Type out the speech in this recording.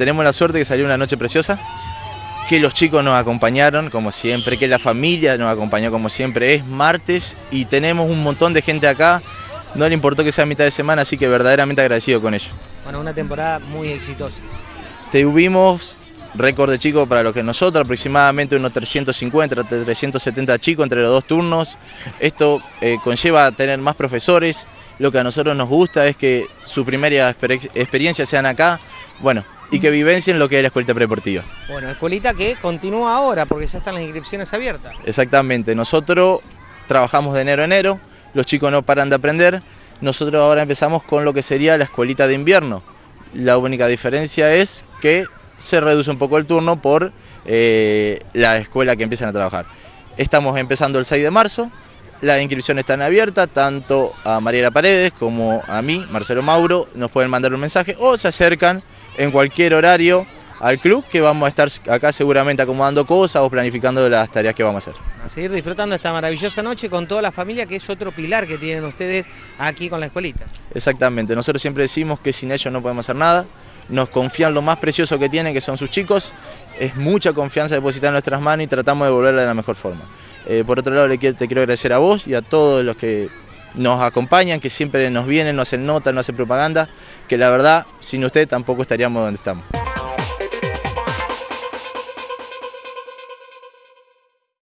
tenemos la suerte que salió una noche preciosa, que los chicos nos acompañaron como siempre, que la familia nos acompañó como siempre. Es martes y tenemos un montón de gente acá. No le importó que sea mitad de semana, así que verdaderamente agradecido con ellos. Bueno, una temporada muy exitosa. Tuvimos récord de chicos para lo que nosotros, aproximadamente unos 350, 370 chicos entre los dos turnos. Esto eh, conlleva tener más profesores. Lo que a nosotros nos gusta es que su primera experiencia sean acá, bueno, y que vivencien lo que es la escuelita predeportiva. Bueno, escuelita que continúa ahora porque ya están las inscripciones abiertas. Exactamente, nosotros trabajamos de enero a enero, los chicos no paran de aprender, nosotros ahora empezamos con lo que sería la escuelita de invierno. La única diferencia es que se reduce un poco el turno por eh, la escuela que empiezan a trabajar. Estamos empezando el 6 de marzo, las inscripciones están abiertas, tanto a Mariela Paredes como a mí, Marcelo Mauro, nos pueden mandar un mensaje o se acercan en cualquier horario al club que vamos a estar acá seguramente acomodando cosas o planificando las tareas que vamos a hacer. A seguir disfrutando esta maravillosa noche con toda la familia, que es otro pilar que tienen ustedes aquí con la escuelita. Exactamente, nosotros siempre decimos que sin ellos no podemos hacer nada, nos confían lo más precioso que tienen, que son sus chicos, es mucha confianza depositada en nuestras manos y tratamos de devolverla de la mejor forma. Eh, por otro lado, te quiero agradecer a vos y a todos los que nos acompañan, que siempre nos vienen, nos hacen nota, nos hacen propaganda, que la verdad, sin usted tampoco estaríamos donde estamos.